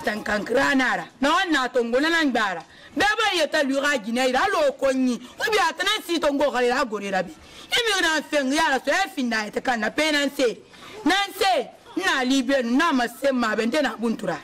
tan kankiranara na wa na tongolanan gbara bɛɛ b'a ye ta lura jinɛ yira hali o ko ɲi ubi a tana si tongo kare e la gorera bi i mi na fɛn yala so e finna ye ta kan na pe nan se nan se na libe nu na ma se ma bɛ n tɛ na buntura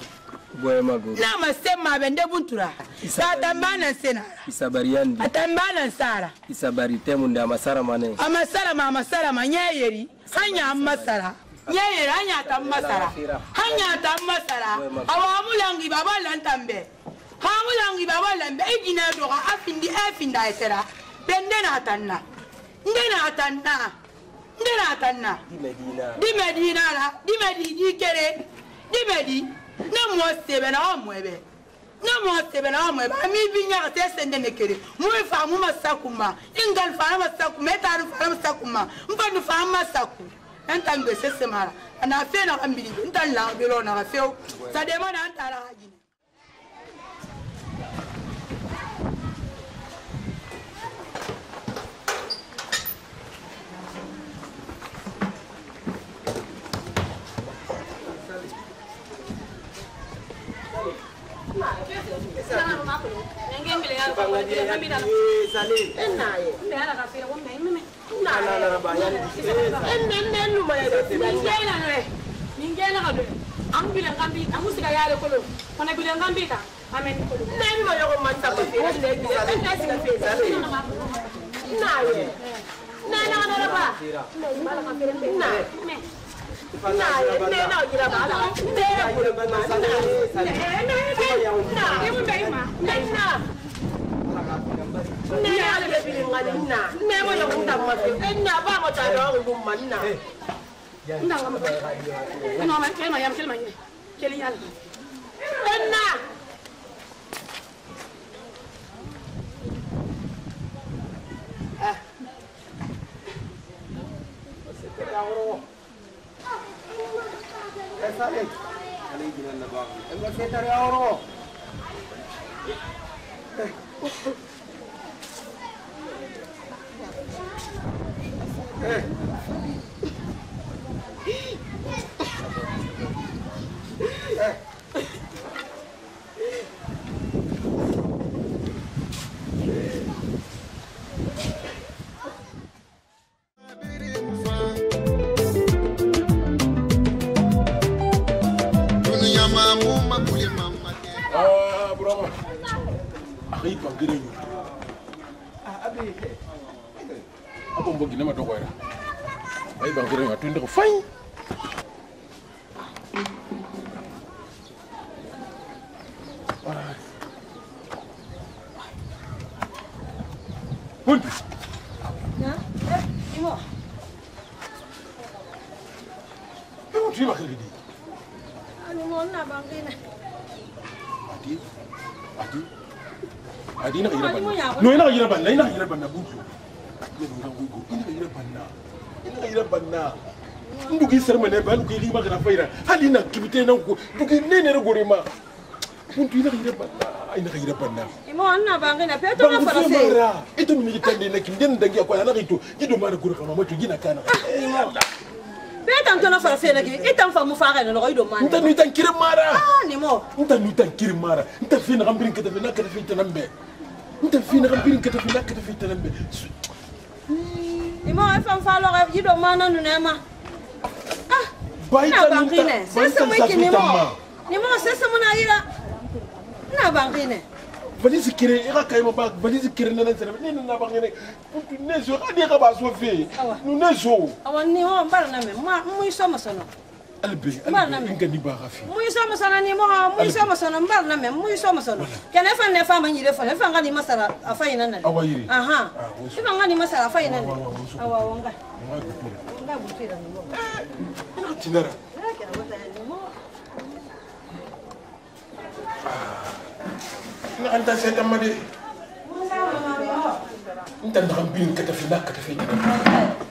na ma se ma bɛ n tɛ buntura ta tan ba nan se na isabariyandi a tan ba nan sara isabari tɛ mun da a ma sara ma ne a ma sara ma a ma sara ma n y'a yeri an y'a ma sara nyeyere anyata masara hanyata masara awamulangi baba lantambe hamulangi baba lambe ejina doga afindi afinda esera bende na tanna nde na tanna nde na tanna di medina la di medi di kere di medi ne mo sebe na mo ebe ne mo sebe na mo ebe ami binya te sende ne kere mu fa mu masakuma ingal fa masakuma taru fa masakuma mbandu fa masakuma nta ngbe sese mara na fe na ka mbili nta la belo na ka feo sa de mana nta la haji Ngengele ya ko ngamira. Eh sale. Eh naye. Ndala ka fira ko mbe mbe. ennuma ningeelanoe ningeelakanoe amu bila ngambi amu siga yaale kolo kona bila ngambi ka amen kolo nenuma yogo mansaba fiesiga fiesare naye nenaganaraba naye nenagiraba nena nne ya le bebile ngane nna nne mo le nda mo ke nna ba mo tsa lo go mma nna nna ga mo nna ma ke no ya mkele manye ke le yalo nna ah se ke ya ro esa le ale jina na ba ngo se tare ya ro Hey. ina banna ina ina banna ndugi sarma ne ba ndugi liba kana faira hali na kibite na ko ndugi ne ne gore ma kuntu ina ina banna ina ina banna imo anna bangi na ah, peto na fara se ito mi kitande na kimde ndangi akwa ana kito kido mara gore kana mato gina kana imo petan tona fara se na ki itan fa mu fara na loido man nta nutan kire mara ah nimo nta nutan kire mara nta fina gambirin kata fina kata fina nambe nta fina gambirin kata fina kata fina nambe Hmm. Ima FM falo rev yido mana nunema. Ah. Baita bangine. Sasa mwiki nimo. Nimo sasa muna ila. Na bangine. valise kere e ka kayema ba valise kere nana nsɛnɛ ne nana ba ŋɛnɛ ne zo ka ne ka ba so fe nu ne zo. awɔ ni hɔn n bala na mɛ n ma n ma i sɔn ma sɔnɔ. albi nga di baxa fi muy soma sana ni moxa muy soma sono mbar na mem muy soma sono kene fan ne fama ñide fana ifanga ni masala a fayina nale awa yiri aha ifanga ni masala a fayina nale awa wonga nga gutira ni mo tinara na anta setan ma de nta ndaxam biin kata fi ndax kata fi kata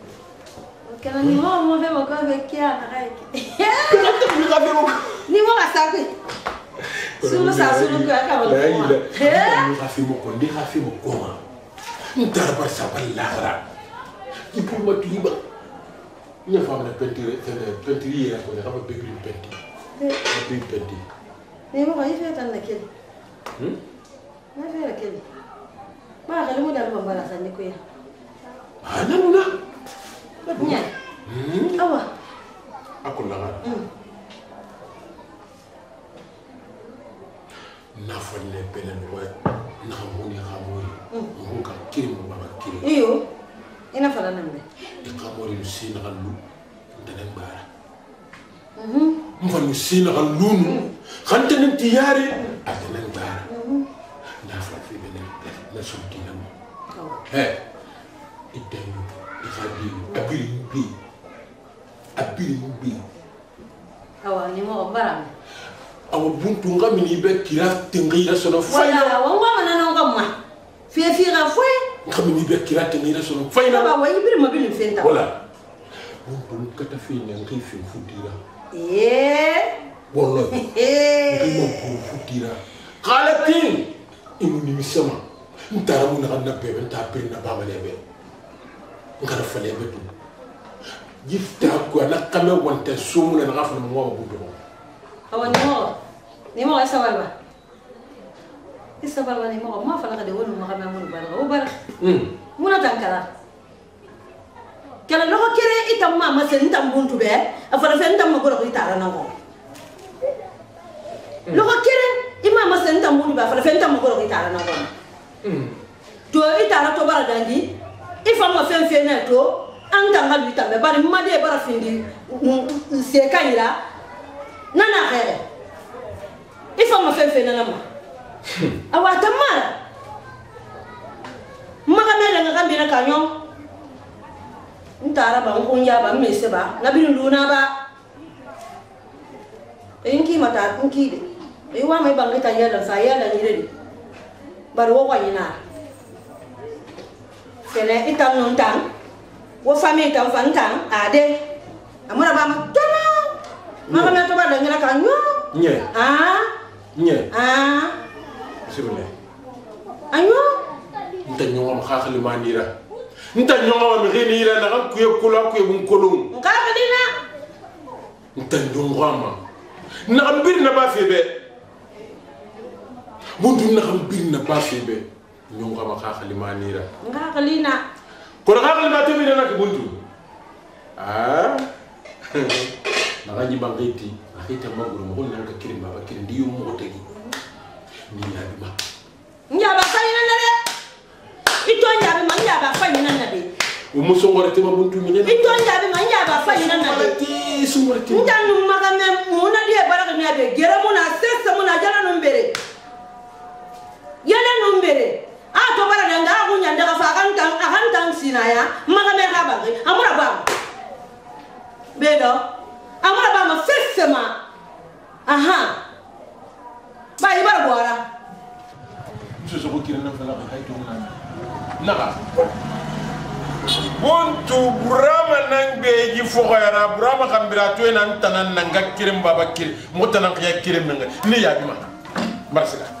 kana ni mama move moko vekia na reke kana te mira be moko ni mama sape sulu sa sulu ko aka wala ko ni rafi moko ni rafi moko ma ntara par sa ballara ki pour ma tuiba ni fa ma peinture tene peinture ya ko na ba be green peinture ba be peinture ni mama yi fe tan na kele hmm na fe na kele ma ga le mo dal mo mbala sa ni ko ya anamuna ñaay awa ako laga mm. n'a fɔ ne bɛɛ la nɔgɔ naga mun ye kamori mun ka kiri mun baba kiri iyo i e na fala na minɛ i kamori nu se naga lu ntɛnɛ gbara n fa nu se mhm. naga lu nu ka mm. ntɛnɛ ti yaari mm. a tɛnɛ gbara n'a fɔ fi bɛ ne bɛ ne sɔn kina ma ɛ i dɛmɛ fa bɛ yen kabiri mu bɛ yen abiri mu bɛ yen. awa nimɔgɔ bara mi. awo buntu n ka mini bɛ kira tɛnkɛ yɛrɛ sɔrɔ fa in na. wala wa n ko mana n'anw ka ma fiyefiyɛ ka fɔ ye. n ka mini bɛ kira tɛnkɛ yɛrɛ sɔrɔ fa in na. awa wa ibiri ma bɛ nin fɛn ta. wala buntu n ka taa fɛn na n k'i fɛn fu dira. ee. wala n k'i ma bon fu dira. k'ale ten i mu nimisa ma n taara mun na ka na bɛɛ bɛ n t'a bɛɛ na ba ma lɛ bɛɛ. ngarafalen bɛ don jifta kuala kame wanta somu na naga fana mɔgɔ b'u dɔgɔ. awɔ ni mɔgɔ ni mɔgɔ sabali ba i sabali ba ni mɔgɔ mɔgɔ fana ka de wolo mɔgɔ mɛ mun bala o bala. mun na tan kala kɛlɛ lɔgɔ kere i ta maa ma seli n ta mun tu bɛɛ a fana fɛn n ta ma gɔdɔ ko i taara n'a kɔ lɔgɔ kere i maa ma seli n ta mun tu bɛɛ a fana fɛn n ta ma gɔdɔ ko i taara n'a kɔ. to i taara to baara dandi. i fa ma fɛn fɛn na to an kan ka lui tanbɛ bari madi ye bara findi se ka yira na na hɛrɛ i fa ma fɛn fɛn na ma awa a tɛ mara maga mɛ lɛŋa ka minɛ ka ɲɔ n taara ba n ko n yaba n mese ba na bini luna ba in k'i ma taa n k'i de i waa ma i ban ka taa yɛlɛ sa yɛlɛ yire de bari wo wa fele itam tan nun tan wo fami tam fan tan ade amona bama tana ba na to ba nyina kan yo nye ah nye ah sibule ayo nta nyongom ma nira nta nyongom ngini ila na ku kuye kula kuye bun kolum ngakhli na nta nyongoma na bir na ba febe mundu na bir na ba be ñungama xa xalimanira nga xalina kono xa xalina teminanake buntu a ah. maxa ñiba xiti a xita maguro maxo nanka kirin baba kirin ndi yum moxo tegi ni ñaɓima ñaɓa fañinana de ito ñaɓima ñaɓa fañinana de umu songoretima buntu mine ito ñaɓima ñaɓa fañinana de songoreti ndanum maxa me muna ɗiye baraxinaɓe gere muna sese muna jala num mbere yala num mbere Ah, a tobala nanga a kunyandaka fa akantangisina ya makamekabake amuna bama bedo amuna bama fefema aha bayi bara bwara naga buntu burama nan gbeji fogoyara burama kambira toye nan tanan nanga kirim baba kirim mo tanan kaya kirim nanga ni yabima marsila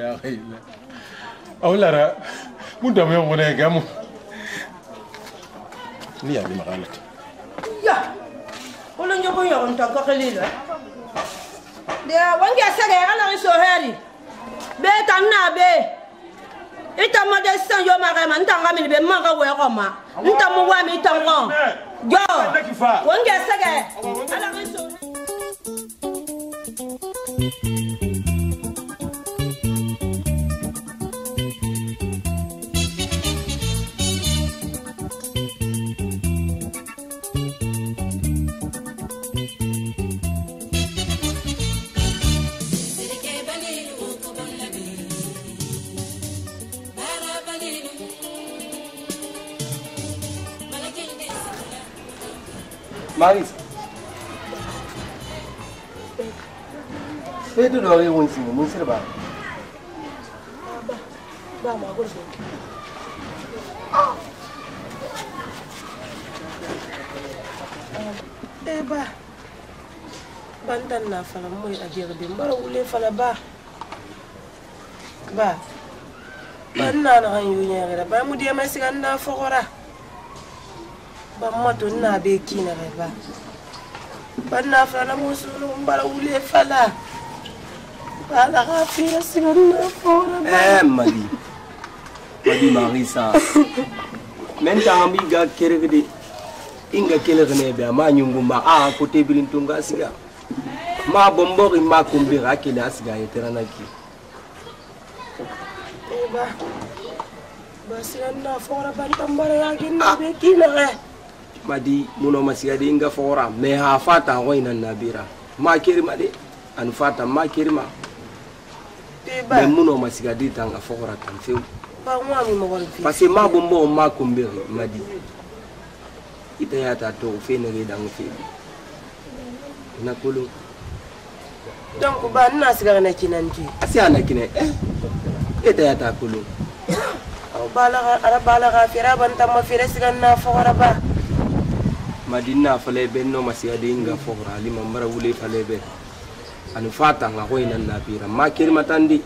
ilaha illa aw lara mun damu yan wani gamu ni ya bi magana ta ya wala nyogo yo nta ka kelilo de wangi asege ala riso heri be tanna be ita ma de san yo ma ga ma nta ga mi be ma ga we ko ma nta mu wa mi ta ngo yo wangi asege ala riso Thank you. Marisa. Sai da lagi mun sin mun sirba. Ba ba ma Eh ba. Bandan na fala mu a jirbi wule fala ba. Ba. Ban na na hanyoyin yare da ba mu da mai sigan na bamoto nina bekina beba banafula namusulu mbala wule fala bala kafira siga nafura eh, madi madi marisa men tanga mbiga kerekde inga kelekne be ama ñunguma a ko tebilintunga siga ma bombori ma kumbira akele asiga yeteranaki ba basiga nafora bantambarayaginabe kinaxe madi muno masigadi inga fora me ha fata hoina nabira ma kirma de an fata ma kirma me muno masigadi tanga fora tan feu parce que ma bombo ma kumbere madi ita ya ta to fe ne re dan fe na kolo donc ba na sigara na kinan ki asi ana kinan eh ita ya ta kolo balaga ara balaga fira ban tamma fira sigan na fora ba madina fale be no masiyadi nga fogra lima mara wule fale be ani fata nga ko ina na bira ma kirma tandi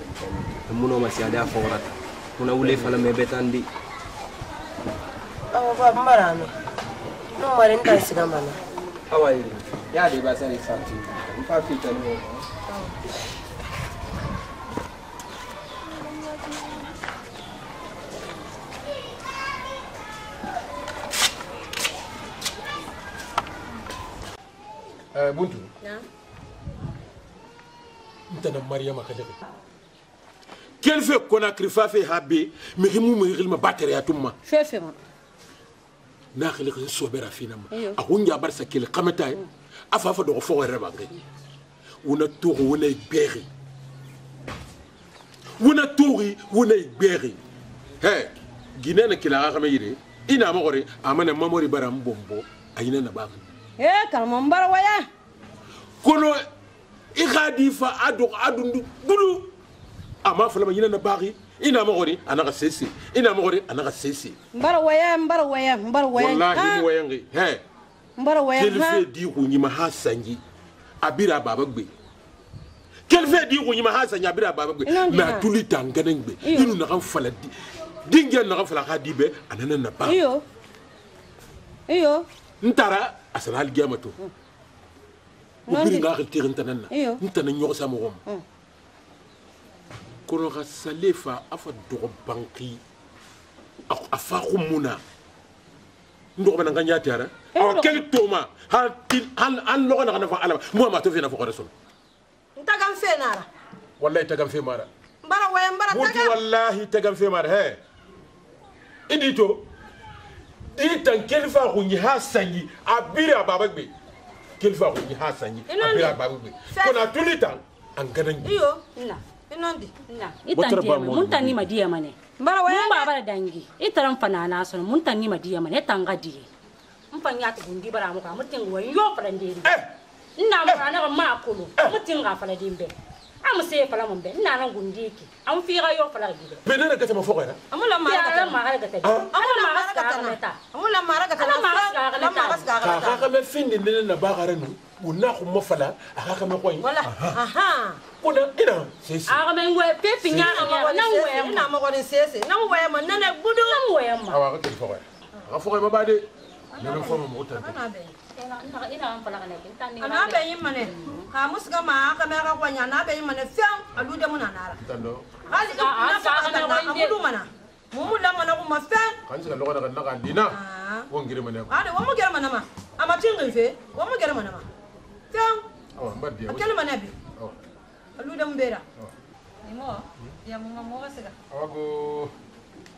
muno masiyadi a fogra ta muna wule fala me be tandi awa ba mara no no mara nda siga mana awa ya de ba sari fatu mpa fita no eh buntu na ntana mariama kaje kel fe konakri fa fe habe mehimu mehilma batere atumma fe fe ma na khili khili sobera fina ma akunja bar sakil qamata eh. afa fa do fo e reba ngi wona togo wona igberi wona togi wona igberi he ginene kila ga me yire ina mo gore amana mamori baram bombo ayina na ba e karamɔgɔ n barawaya kono i k'a di i fa a dɔgɔ a dun dudu a ma fɔlɔ ma ɲinɛ na baaki i n'a mɔgɔ de a n'a ka se se i n'a mɔgɔ de a n'a ka se se. n barawaya n barawaya n barawaya han walahi n waya nge hɛ n barawaya han jelife di kun ɲima ha sanji a bira a baba gbe jelife di kun ɲima ha sanji a bira a baba gbe mɛ a tulu ta n gɛnɛ gbe inu nakan fala di denkɛ nakan fala k'a di bɛ a nana na ba. iyo iyo. انت را اصل هل جامتو وبري داخل تيغ انت ننا انت نيو سامغوم كونو غسليفا افا دو بانكي افا خمونا ندو بنا غنيا تيارا او كل توما هل تل هل هل لو انا غنفا علم مو ما توفينا فوق رسول انت غام فينا را والله تغام في مارا بارا ويم بارا تغام والله تغام في مارا هي انديتو i tan kelifa kunyi ha sanyi a biri a baba gbe kelifa kunyi ha sanyi a biri a baba gbe kona tuli tan an gana nyi iyo na inondi na itan diya mun tan ni ma diya mane bara waya mun baba dangi itaran fana na son mun tan ni ma diya mane tan ga diye mun fan ya tugundi bara mu ka mutin wayo fara ndiri eh ina mara na ma kulu mutin ga fara dimbe am se fala mun bɛn nana gundiki an fira yo fala gido bɛ ne ka tɛmɛ fɔ kɛra amula mara ka tɛmɛ mara ka tɛmɛ amula mara ka tɛmɛ ta amula mara ka tɛmɛ amula mara ka tɛmɛ ka ka mɛ fin de ne na ba kare nu u na ko mo fala a ka ka mɛ ko wala aha ko na ina sese a ka mɛ ngwe pe pe nya na ma na ngwe na ma ko ni sese na ngwe ma na na budu na ngwe ma awa ka tɛmɛ fɔ kɛra a ka fɔ kɛra ba de ne na fɔ ma mo tante ana be yin mane ka musga ma ka me ka kwanya na be yin mane fiam alu de muna nara hali na fa ka na amudu mana mumu la mana ko mafen kan sika lokana ka naka dina wo ngire mane ko ade wo mu gere mana ma ama tingi fe wo mu gere mana ma fiam awa mbadi ya akele mana be alu de mbera imo ya mu mo ga sika awago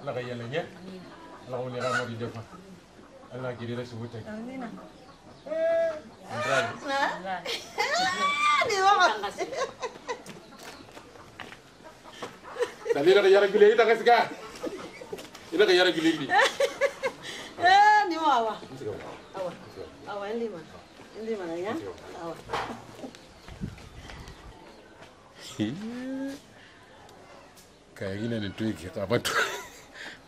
Allah ka yalla nya Allah ko ni ramo di defa Allah ki dira subuta amina ni wa dalila ka yara gile ita ka siga ila ka yara gile eh ni wa wa awa awa ndi ma ndi ma ya awa ya? kayak gini nih tuh kita apa tuh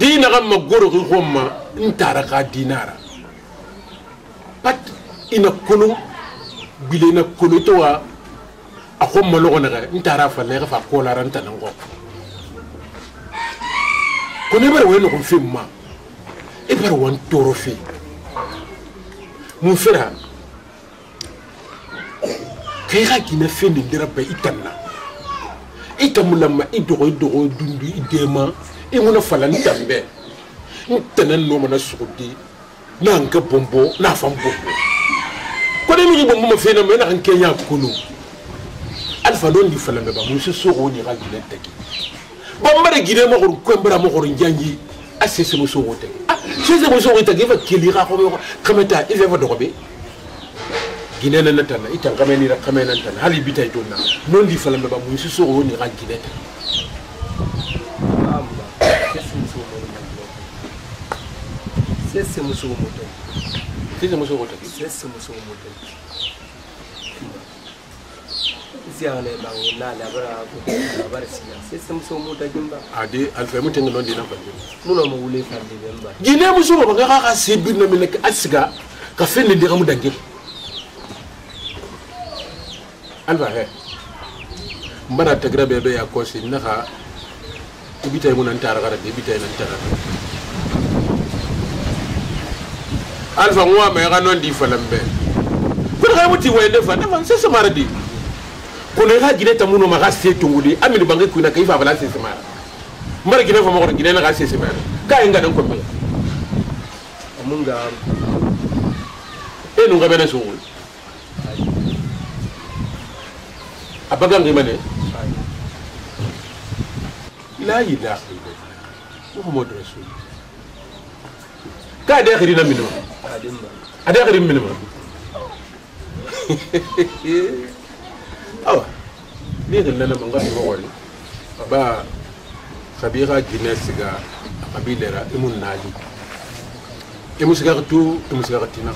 dinaxa ma goroxi xomma ntara xa dinara pat ina kolo bile na kolo towa a xomma loxonaxe ntara falaxa fa kolara ntananxo kono i bara wo noxon fem ma i bara wan toro fe mun fera kai ka kina fen nin dira ba i tanna i tamu lama i dogo i e dogo e dundu i e dema i ŋɔnɔ fala n danbɛ n tɛnɛ nɔ mana sogo di n'a n kɛ bɔnbɔ n'a fan bɔnbɔ kɔnɛ min bɔnbɔ ma fɛn na mɛ n'a n kɛ y'a kolo alifa don di fala mɛ ba muso sogo de ka gilɛ tɛ ki bambara gilɛ mɔgɔri kɔnbara mɔgɔri janji a sese muso ko tɛ ah sese muso ko tɛ ki i fa kili ka kɔmɛ kɔmɛ ta i fɛ fa dɔgɔ bɛ ginɛ na na ta na i ta kɔmɛ ni la kɔmɛ na ta na hali bi ta i to na n'o di fala mɛ ba muso sogo de ka gilɛ tɛ ki sese musogo moto sese musogo moto sese musogo moto siyaga ne bango na labara ko labara siya sese musogo moto jimba ade alfa mutin non dina fa nuno mo wule fa de bemba jine musogo ba ga ga se bi no mi lek asiga ka fen ni diga mu dange alfa he mbana tagra bebe ya kosi naga ibitay e munan taragara ibitay e nan taragara alfa ngwama yakanondii falambe kuna kaya muti wende fa nafa nsese maradi kuna yaka gineta muno maka se tungudi amini bange kuina kaifa abala sese mara mara gina fa makoro gina naka sese mara kaya nga nan kwambe amunga enu nga bena sungul abaga ngimane la ilaha illallah muhammad rasul kaya de khirina minuma هذا غريب منهم أوه ليه اللي أنا من غير مغولي با خبيرة جناس كا قبيلة را إمون ناجي إمو سكاغتو إمو سكاغتينا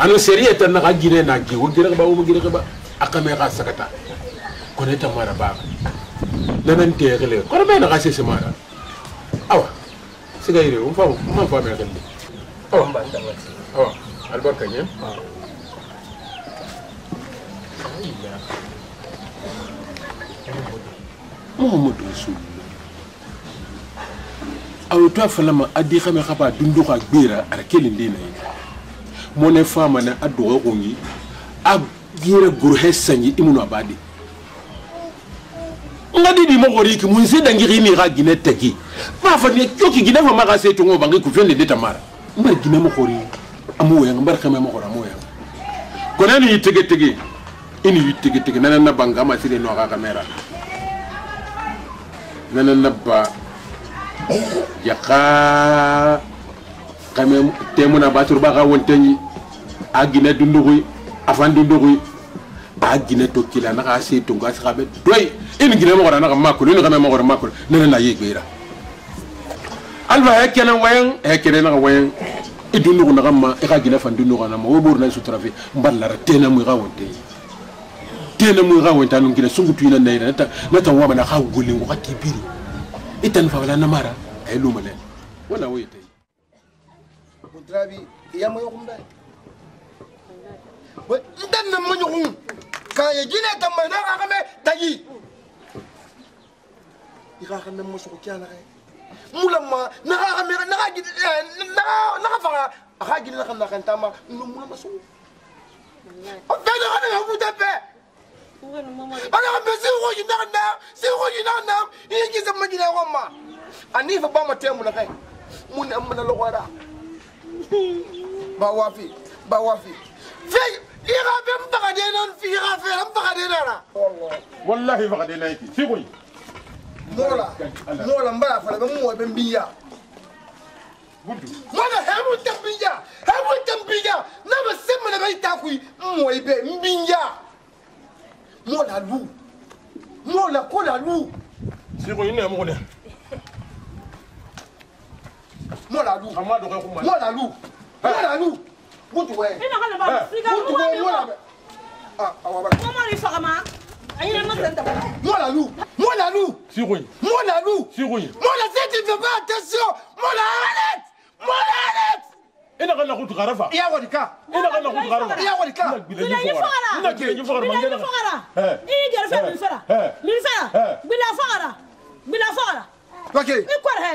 أنا سريعة تنغا جنة ناجي وجرق با ومجرق با أقامي غا سكتا كونيتا مارا با nanan tegele kono mena gase semara awa sigayre um fam man fam yakelle Oh. awa mbanda wati awa oh, albarka ñen ah. mohamadou rasulullah awo to a falama a di xame xa ba dundo xa gbera ara kelin e de nayi mone famana a doxo xongi a yera gurxe sangi i muno a ba di nga di di moxori ki mun se dangi xini xa e gine tagi ba fani coki gine fama xa se tongo bangi ku fen le de tamara mbar gime mo xori amu weyanga mbar xeme mo xor amu weyanga kone ni tege tege ini yu tege tege nana na banga ma sire no xaxa mera nana na ba yaqa xeme temuna ba sur ba xa wonteñi a gine dunduxuy a fan dunduxuy a gine to kila naxa se tunga saxa ɓe doy ini gine mo xora naxa makulu ini xeme mo xora makulu nana na yegeyra alba ya eh, kɛnɛ wayɛn a ya eh, kɛnɛ naga wayɛn i e dun nugu naga ma i ka gɛlɛ fan dun nugu na ma o b'o na sutura fɛ n ba lara tɛnɛ mu i ka wɔnte tɛnɛ mu i ka wɔnte anu gɛlɛ sungu tuyina na yira ne ta ne ta wabana ka wele wagati biri i ta ni fabala namara a ye lumalɛ wala o ye tɛ drabi e ya mo yokum bay we ndan na mo yokum ka ya jine ta ma na ka me tayi ira e ka na mo so ko kyana ka mulamma naga kamera naga gidi naga naga faga aga gidi naga naga ntama no mulamma so abena kana ngabu tape ana kambe si ko yina na si ko yina na yi ki zama gidi ko ma ani fa ba ma te mu na kai mun amma na lokwara ba wafi ba wafi fi ira ben bagadena fi ira fe am bagadena na wallahi bagadena ki si ko mola mola mbala fala bamuwa bembiya mwana hebu tambinja hebu tambinja naba semmana baitakui mmoi be mbinja mola lu mola kola lu siko ine mokone mola lu mola lu mola lu butuwe butuwe mola ah, awa bala Moi la loup Moi la loup Moi la Moi la tête, ne pas attention Moi la arrête Moi la arrête Et la route à la route la route la. il la route la. Il la route fɛn la. il min la route fagara la. il Celui-là la route hɛri la. la i la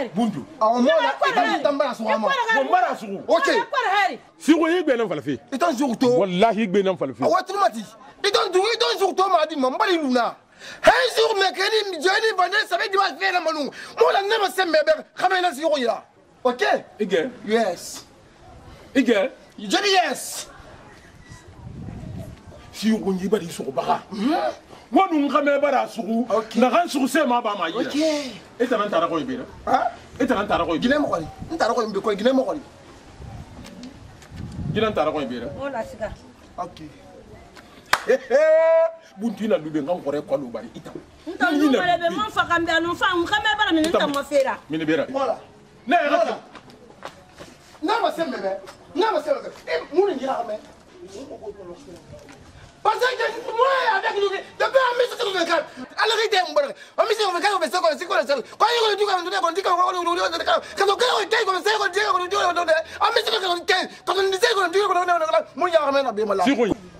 route t'an il a la route ok la route La route la route idon surto madi ma mbali luna hay sur mekeni jeni vane sabe diwa fena manu mola nema sembe ber xame na siro yira ok ige yes ige jeni yes siro nyi bari siro baga wonu ngame bara sugu na kan sugu se ma ba ma yira ok eta nan tara ko ibira ha eta nan tara ko ibira gine mo ko ni tara ko imbe ko gine mo ko ni gine tara ko ibira o la siga ok buntu ina lube ngan kore kwa lubari ita nta lubare be mon faka mbe anu fa mu kame bala min nta mo fera min bera wala ne wala na ma sembe be na ma sembe e mun ngira kame parce que moi avec nous depuis en 1984 alors il était mbara en 1984 on fait ça comme c'est quoi ça quoi il dit comme on dit comme on dit comme on dit comme on dit comme on dit comme on dit comme on dit comme on dit comme on dit en 1995 quand on disait qu'on dit qu'on on dit comme on dit comme on dit comme on dit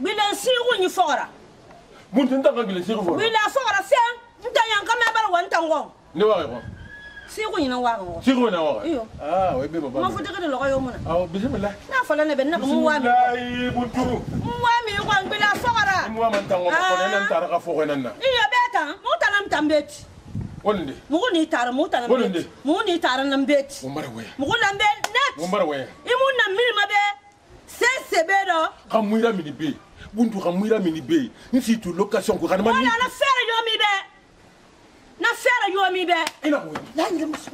bila sigu ni fogara mun tin tanga gile sigu fogara bila fogara se ntanya kama bara wan tango ne wa ko sigu ni na wa ko sigu na wa iyo ah we be baba mo futa kada logo yo muna ah bismillah na fala ne be na mu wa mi ai buntu mu wa mi ko bila fogara mu wa man tango ko ne ah. nan tara ka fogo nan na iyo beta mu tanam tambeti wonde mugu ni tara mu tanam wonde mugu ni tara nam beti wo mara we mugu lambe net wo mara we imu nam mil ma be se sebe dɔ ka muira mini be yen buntu ka muira mini be yen n si tu location ko kanama wala na fɛrɛ ɲɔmi bɛ na fɛrɛ ɲɔmi bɛ i e na koyi la ɲɛ muso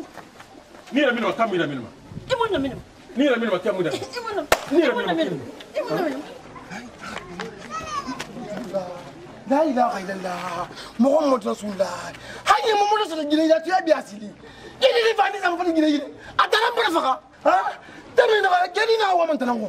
ni yɛrɛ minɛ o ta mun yɛrɛ minɛ ma i mun na minɛ ni yɛrɛ minɛ o ta mun yɛrɛ ni yɛrɛ minɛ i mun na minɛ la ilaha illallah mɔgɔ mɔgɔ tɛ sun la hali ni mɔmɔdɔ sɔrɔ jinɛyatiya bi a sili i ni ni fa ni sama fana jinɛyiri a taara n bolo faga ha tɛmɛ ni nɔgɔya kɛ ni n'a wɔ man tɛnɛ kɔ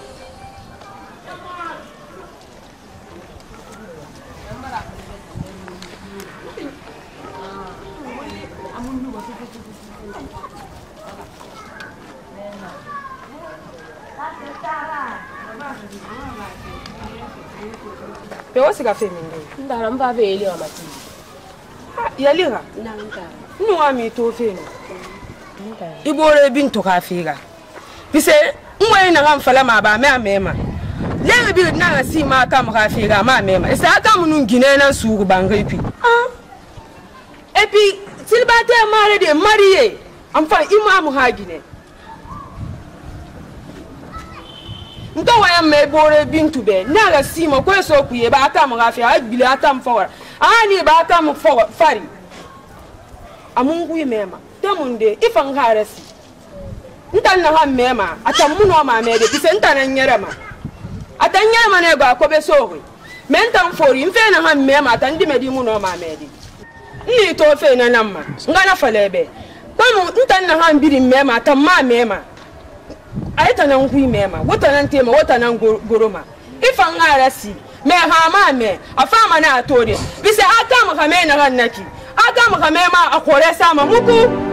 sika fɛn min dun n taara n ba bɛ yeli wa mati yeli ka na n taara n nu ka mi to fɛ yen nɔ i bɔra i bi n to k'a fɛ ka pise n ko in na ka n fala ma a b'a mɛn a mɛn ma lɛri bi na ka si ma ta ma k'a fɛ ka a m'a mɛn ma isa a ta minnu ginɛ na sugu ban ka ipi et puis silibatɛ mare de mari ye enfin i m'a mu ha ginɛ nto waya me bore bintu be na ga sima ko so ku ye ba ta mu gafi a gbili ata mu fawar ani ba ta mu fawar fari amun ku mema ta mun de ifan harasi ntan na ha mema ata mu no ma me de bi se ntan na nyere ma ata nyere ma na ga ko be so ku me ntan fori mfe na ha mema ata ndi me di mu no ma me de ni to fe na namma ngana falebe ko mu ntan na ha mbiri mema ata ma mema a yi tana nkwi mɛma wo tana ntema wo tana goroma ifa n ŋara si mɛ hama mɛ a fama na a tore bisa a kama ka mɛ naga naki a kama ka mɛ ma a kore sama muku